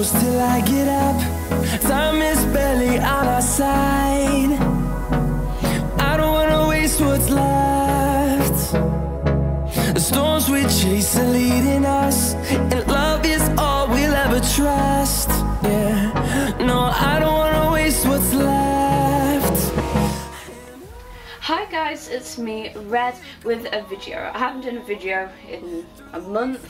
close till I get up. Time is barely on our side. I don't wanna waste what's left. The storms we chase are leading us, and love is all we'll ever trust. Yeah, no, I don't wanna waste what's left. Hi guys, it's me, Red, with a video. I haven't done a video in a month,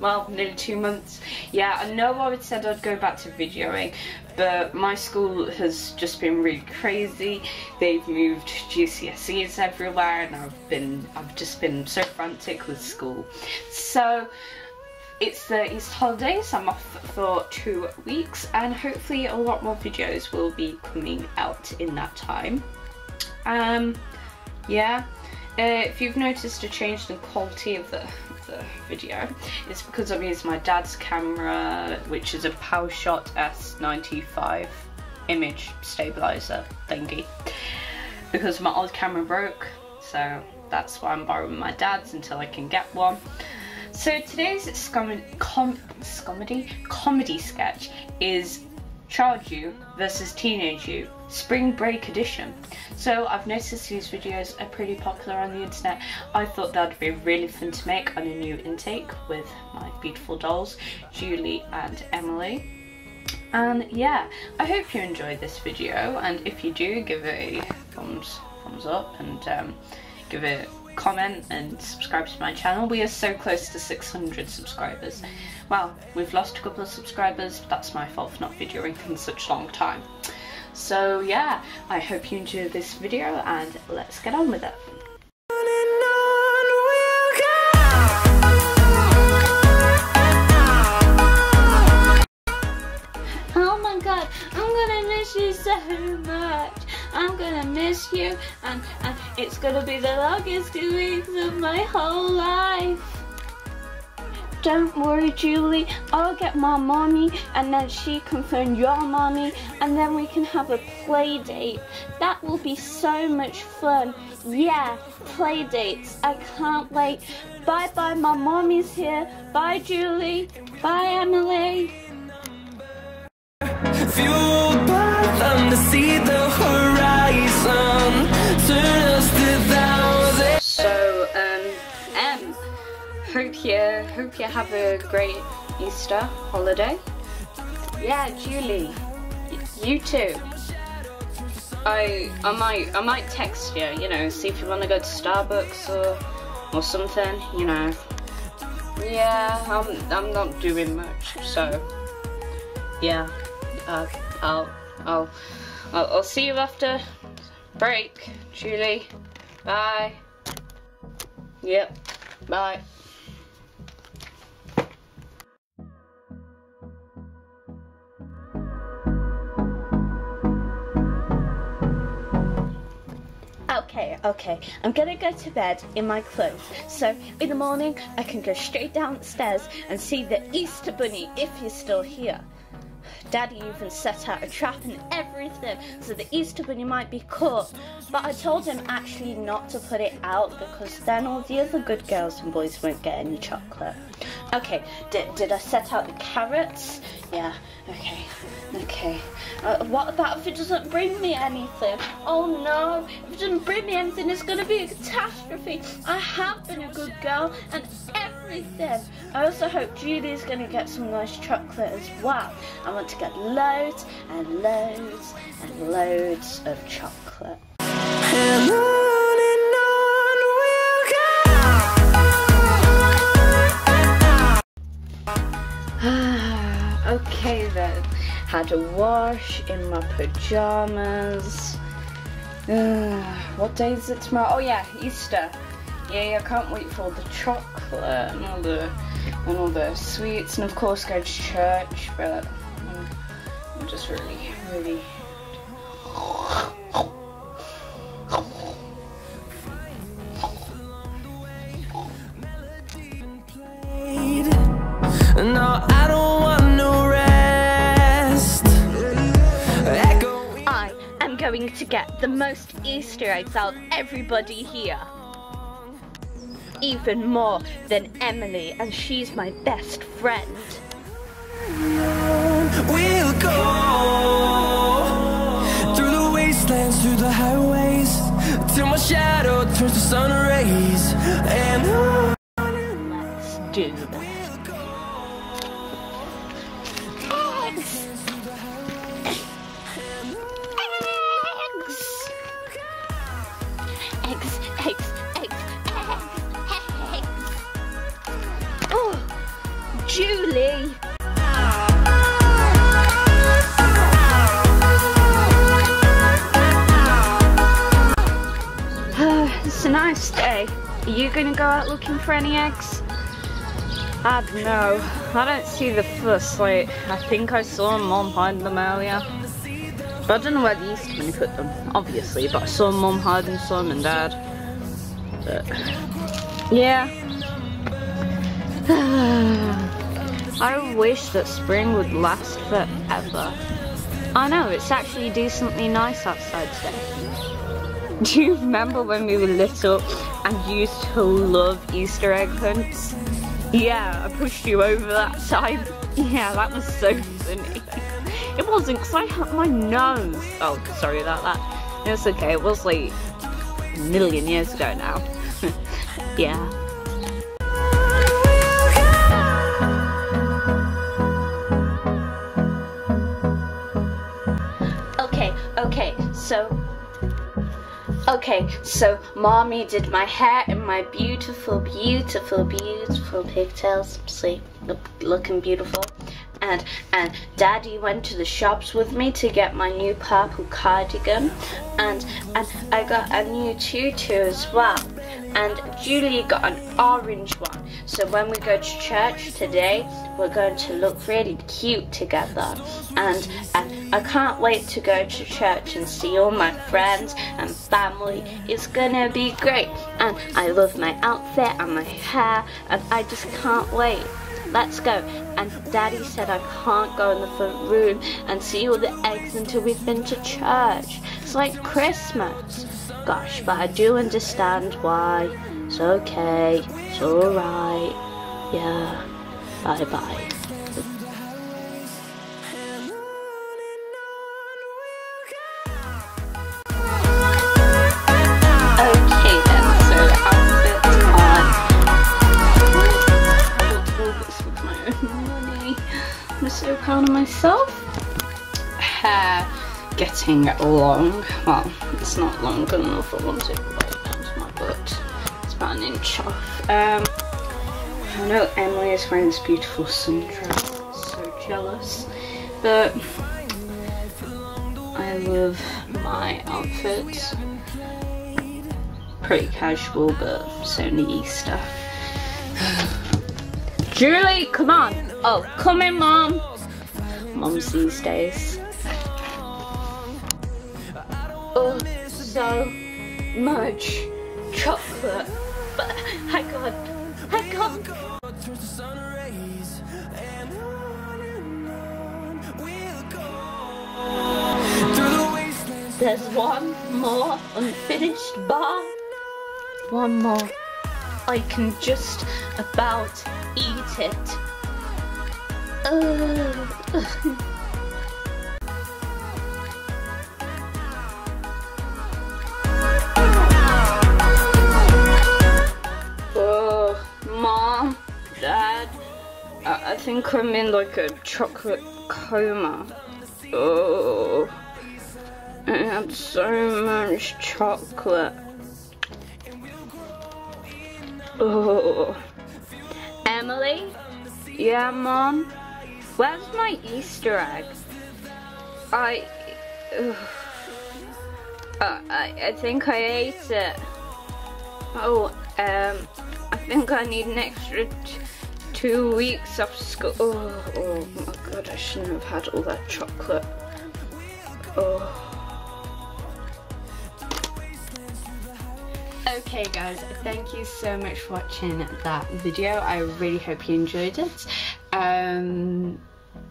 well, nearly two months. Yeah, I know I would said I'd go back to videoing, but my school has just been really crazy. They've moved GCSEs everywhere, and I've been, I've just been so frantic with school. So, it's the Easter holidays, I'm off for two weeks, and hopefully a lot more videos will be coming out in that time. Um, yeah, uh, if you've noticed a change in quality of the, the video, it's because I'm using my dad's camera, which is a PowerShot S95 image stabilizer thingy. Because my old camera broke, so that's why I'm borrowing my dad's until I can get one. So today's scom com comedy comedy sketch is Child You versus Teenage You, Spring Break Edition. So I've noticed these videos are pretty popular on the internet. I thought that'd be really fun to make on a new intake with my beautiful dolls, Julie and Emily. And yeah, I hope you enjoyed this video and if you do, give it a thumbs, thumbs up and um, give it comment and subscribe to my channel. We are so close to 600 subscribers. Well, we've lost a couple of subscribers, that's my fault for not videoing in such a long time. So yeah, I hope you enjoyed this video and let's get on with it. Oh my god, I'm gonna miss you so much. I'm gonna miss you and, and it's gonna be the longest two weeks of my whole life. Don't worry, Julie. I'll get my mommy and then she can phone your mommy and then we can have a play date. That will be so much fun. Yeah, play dates. I can't wait. Bye bye, my mommy's here. Bye, Julie. Bye, Emily. You hope you have a great Easter holiday. Yeah, Julie, you too. I I might I might text you, you know, see if you want to go to Starbucks or or something, you know. Yeah, I'm I'm not doing much, so yeah. Uh, I'll I'll I'll, I'll see you after break, Julie. Bye. Yep. Bye. Okay, okay. I'm gonna go to bed in my clothes. So in the morning, I can go straight downstairs and see the Easter Bunny if he's still here. Daddy even set out a trap and everything so the Easter Bunny might be caught. But I told him actually not to put it out because then all the other good girls and boys won't get any chocolate. Okay, did, did I set out the carrots? Yeah, okay, okay. Uh, what about if it doesn't bring me anything? Oh no, if it doesn't bring me anything, it's gonna be a catastrophe. I have been a good girl and everything. I also hope Julie's gonna get some nice chocolate as well. I want to get loads and loads and loads of chocolate. And Had a wash in my pajamas. What day is it tomorrow? Oh yeah, Easter. Yeah, I can't wait for the chocolate and all the and all the sweets and of course go to church, but I'm just really, really going to get the most Easter eggs out of everybody here. Even more than Emily, and she's my best friend. we'll go through the wastelands, through the highways, till my shadow turns to sun rays. And Let's do this. Julie. Uh, it's a nice day. Are you gonna go out looking for any eggs? Uh, I don't know. I don't see the fuss. Like, I think I saw Mum hiding them earlier. But I don't know where the Bunny put them, obviously. But I saw mom hiding some and dad. But, yeah. I wish that spring would last forever. I know, it's actually decently nice outside today. Do you remember when we were little and used to love Easter egg hunts? Yeah, I pushed you over that time. Yeah, that was so funny. It wasn't because I hurt my nose. Oh, sorry about that. It's okay, it was like a million years ago now. yeah. So Okay, so mommy did my hair and my beautiful, beautiful, beautiful pigtails. See, look, looking beautiful. And and daddy went to the shops with me to get my new purple cardigan. And and I got a new tutu as well. And Julie got an orange one. So when we go to church today, we're going to look really cute together. And, and I can't wait to go to church and see all my friends and family. It's gonna be great. And I love my outfit and my hair, and I just can't wait. Let's go. And Daddy said I can't go in the front room and see all the eggs until we've been to church. It's like Christmas. Gosh, but I do understand why. It's okay. It's alright. Yeah. Bye bye. Okay then, so the on. I bought all this with my own money. I'm so proud of myself. Getting long. Well, it's not long enough. I want it right down to my butt. It's about an inch off. Um, I know Emily is wearing this beautiful sundress. So jealous. But I love my outfit. Pretty casual, but it's only Easter. Julie, come on. Oh, come in, Mom. Moms these days. So much chocolate. But I can't. I can't. turns to sun rays. And on and on we'll go through the wastelands. There's one more unfinished bar. One more. I can just about eat it. Ugh. Think I'm in like a chocolate coma. Oh, I had so much chocolate. Oh, Emily, yeah, mom. Where's my Easter egg? I. Uh, I, I think I ate it. Oh, um, I think I need an extra two weeks after school. Oh, oh my god, I shouldn't have had all that chocolate. Oh. Okay guys, thank you so much for watching that video. I really hope you enjoyed it. Um,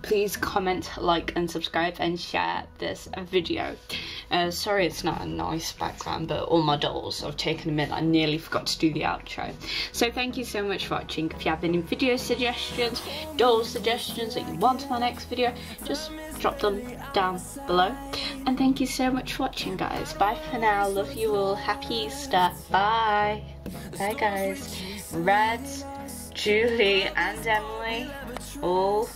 please comment, like, and subscribe and share this video. Uh, sorry it's not a nice background, but all my dolls, I've taken a minute, I nearly forgot to do the outro. So thank you so much for watching. If you have any video suggestions, doll suggestions that you want in my next video, just drop them down below. And thank you so much for watching, guys. Bye for now. Love you all. Happy Easter. Bye. Bye, guys. Red, Julie, and Emily all